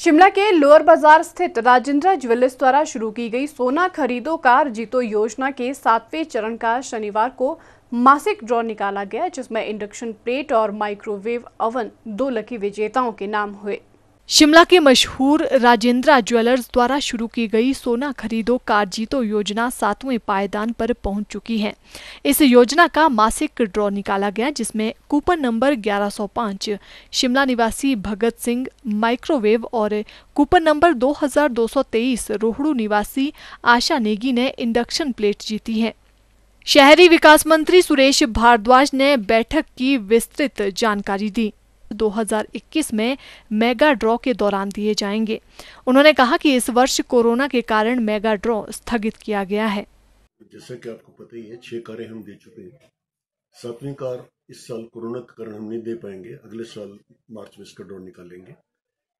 शिमला के लोअर बाज़ार स्थित राजेंद्र ज्वेलर्स द्वारा शुरू की गई सोना खरीदो कार जीतो योजना के सातवें चरण का शनिवार को मासिक ड्रॉ निकाला गया, जिसमें इंडक्शन प्लेट और माइक्रोवेव ओवन दो लकी विजेताओं के नाम हुए। शिमला के मशहूर राजेंद्रा ज्वेलर्स द्वारा शुरू की गई सोना खरीदो कार जीतो योजना सातवें पायदान पर पहुँच चुकी है। इस योजना का मासिक ड्रॉ निकाला गया, जिसमें कूपन नंबर 1105 शिमला निवासी भगत सिंह माइक्रोवेव और कूपन नंबर 2223 रोहड़ू निवासी आशा नेगी ने इंडक्शन प्लेट जीती है। शहरी विकास मंत्री सुरेश भारद्वाज ने बैठक की विस्तृत जानकारी दी। 2021 में मेगा ड्रॉ के दौरान दिए जाएँगे। उन्होंने कहा कि इस वर्ष कोरोना के कारण मेगा ड्रॉ स्थगित किया गया है। जैसा कि आपको पता ही है, छह कारें हम दे चुके हैं। सातवीं कार इस साल कोरोना के कारण हम नहीं दे पाएँगे, अगले साल मार्च में इसका ड्रॉ निकालेंगे।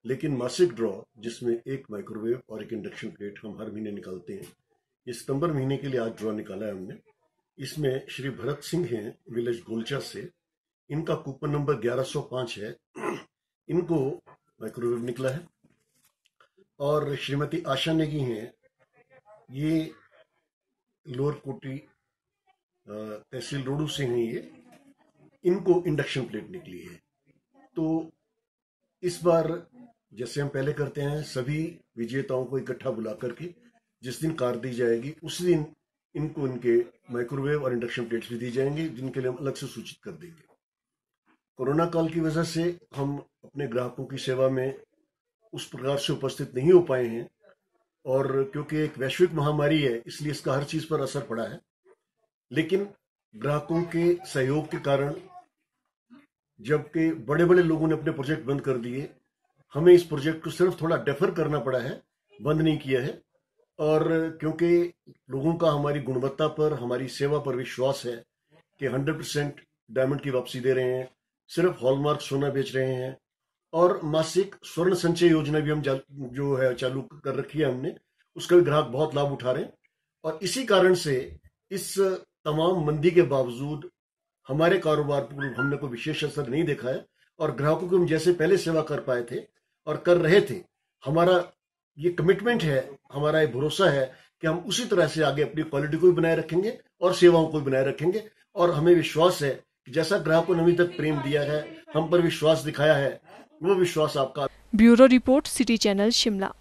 लेकिन मासिक ड्रॉ, जिसमें एक माइक्रोवेव और एक इंडक्शन प्लेट हम हर महीने निकालते हैं, ये सितंबर महीने के लिए आज ड्रॉ निकाला है हमने। इसमें श्री भरत सिंह हैं, विलेज गोलचा से। इनका कूपन नंबर 1105 है। इनको माइक्रोवेव निकला है। और श्रीमती आशा नेगी हैं, ये लोअर कोटी तहसील रोडू से हैं ये। इनको इंडक्शन प्लेट निकली है। तो इस बार जैसे हम पहले करते हैं, सभी विजेताओं को इकट्ठा बुला करके जिस दिन कार दी जाएगी, उस दिन इनको इनके माइक्रोवेव और इंडक्शन प्लेट्स भी दी जाएँगे, जिनके लिए हम अलग से सूचित कर देंगे। कोरोना काल की वजह से हम अपने ग्राहकों की सेवा में उस प्रकार से उपस्थित नहीं हो पाए हैं और क्योंकि एक वैश्विक महामारी है, इसलिए इसका हर चीज़ पर असर पड़ा है। लेकिन ग्राहकों के सहयोग के कारण जबकि बड़े बड़े लोगों ने अपने प्रोजेक्ट बंद कर दिए, हमें इस प्रोजेक्ट को सिर्फ़ थोड़ा डेफर करना पड़ा है, बंद नहीं किया है। और क्योंकि लोगों का हमारी गुणवत्ता पर, हमारी सेवा पर विश्वास है कि 100 परसेंट डायमंड की वापसी दे रहे हैं सिर्फ़ हॉलमार्क सोना बेच रहे हैं और मासिक स्वर्ण संचय योजना भी हम जो है, चालू कर रखी है हमने, उसका भी ग्राहक बहुत लाभ उठा रहे हैं। और इसी कारण से इस तमाम मंदी के बावजूद हमारे कारोबार पर हमने कोई विशेष असर नहीं देखा है और ग्राहकों को हम जैसे पहले सेवा कर पाए थे और कर रहे थे, हमारा ये कमिटमेंट है, हमारा ये भरोसा है कि हम उसी तरह से आगे अपनी क्वालिटी को भी बनाए रखेंगे और सेवाओं को भी बनाए रखेंगे और हमें विश्वास है जैसा ग्राहकों ने अभी तक प्रेम दिया है, हम पर विश्वास दिखाया है, वो विश्वास आपका bureau report, city channel, Shimla.